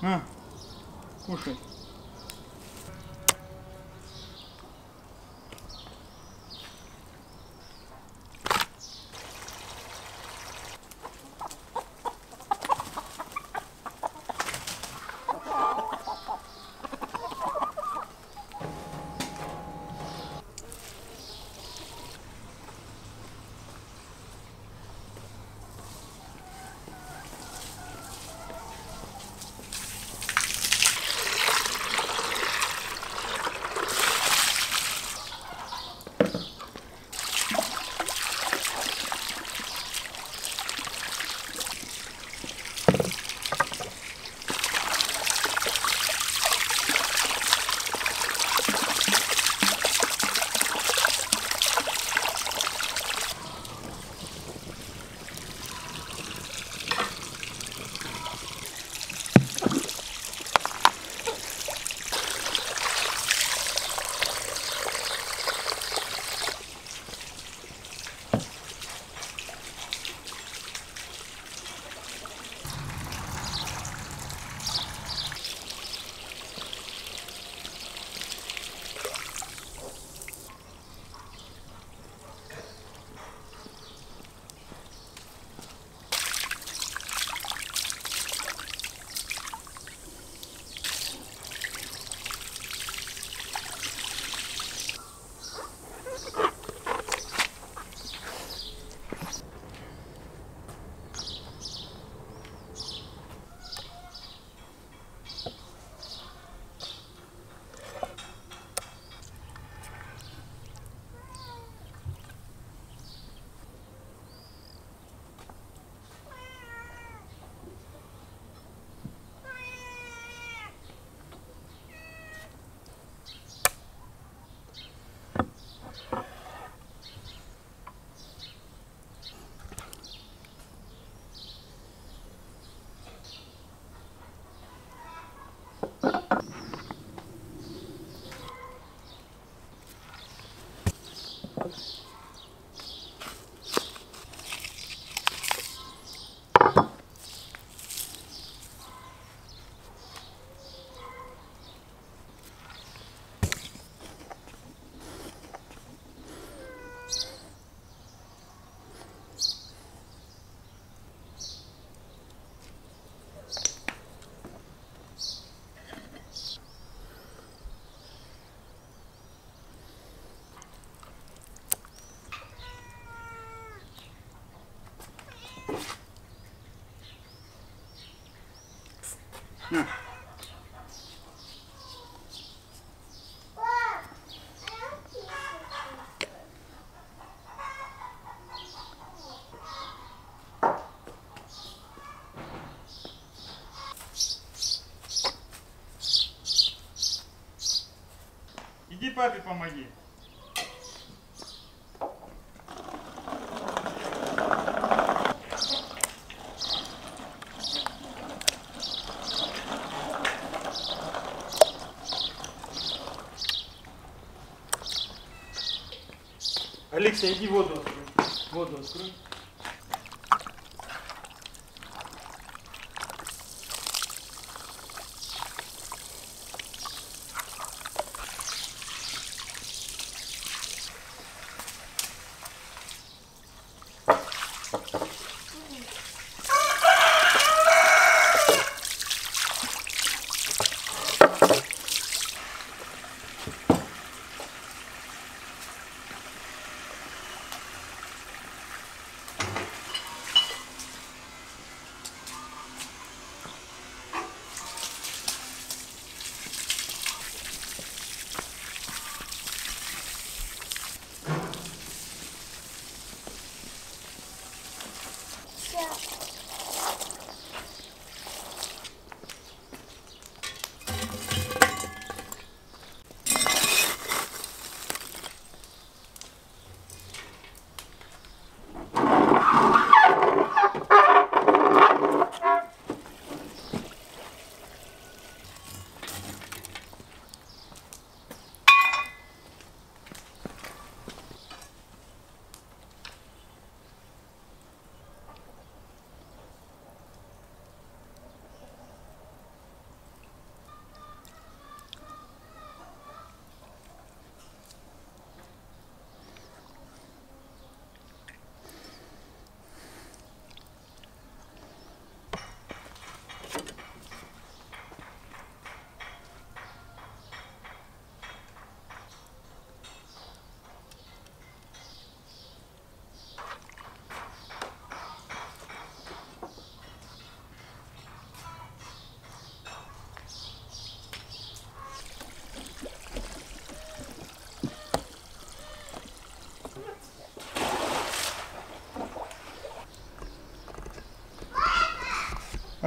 嗯。不水。На. Иди папе помоги. Алексей, иди воду открой. Воду открой.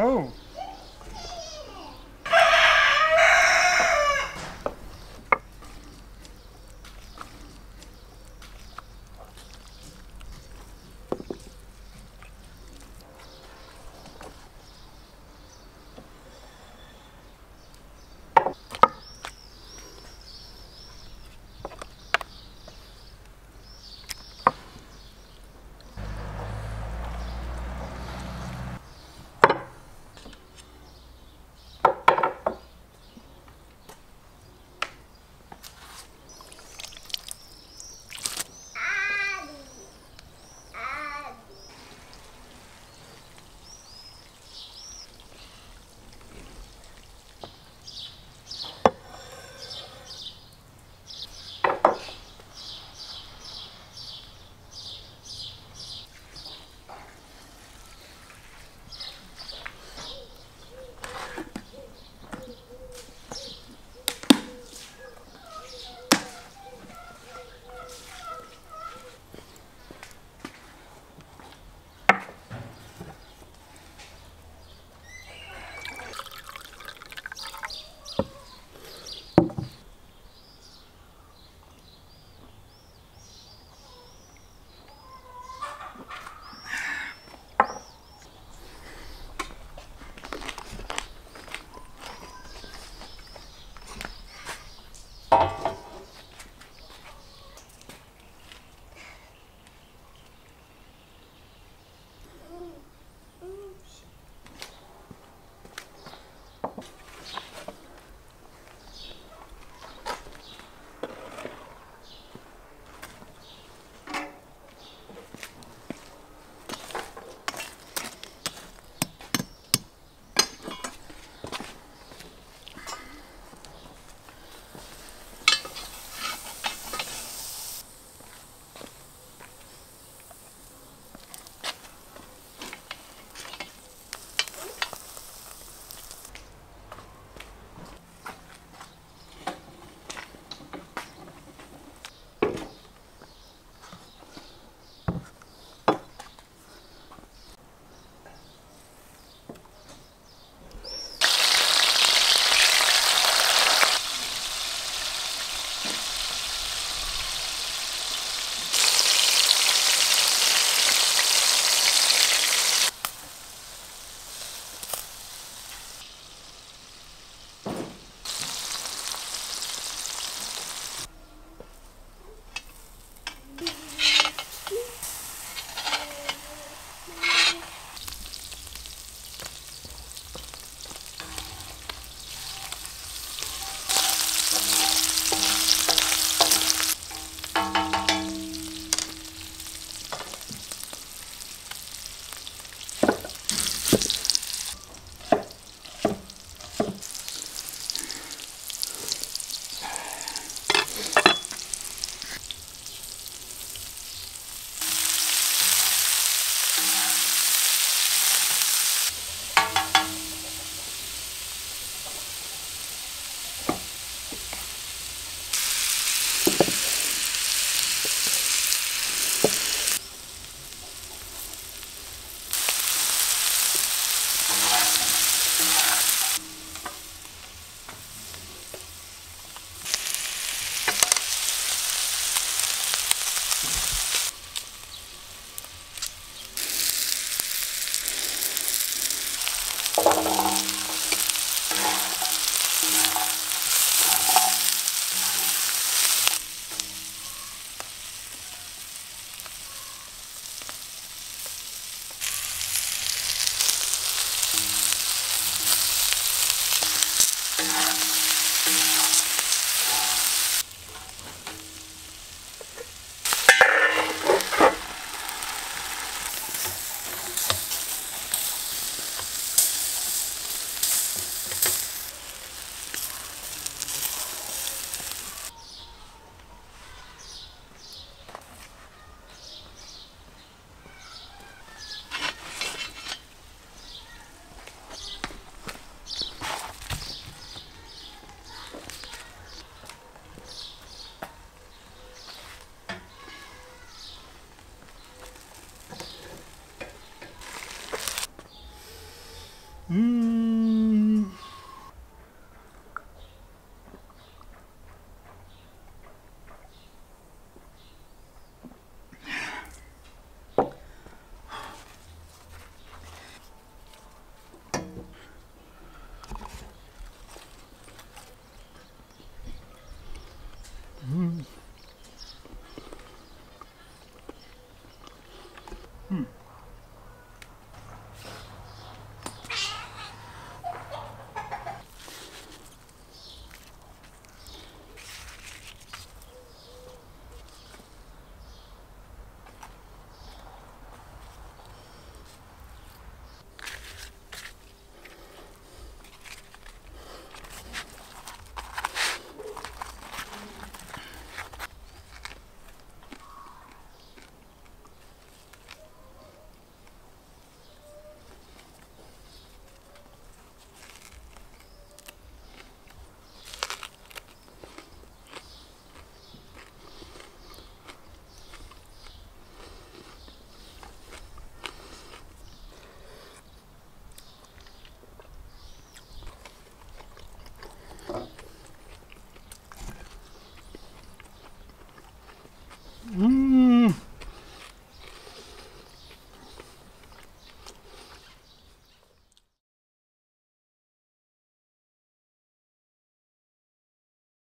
Oh.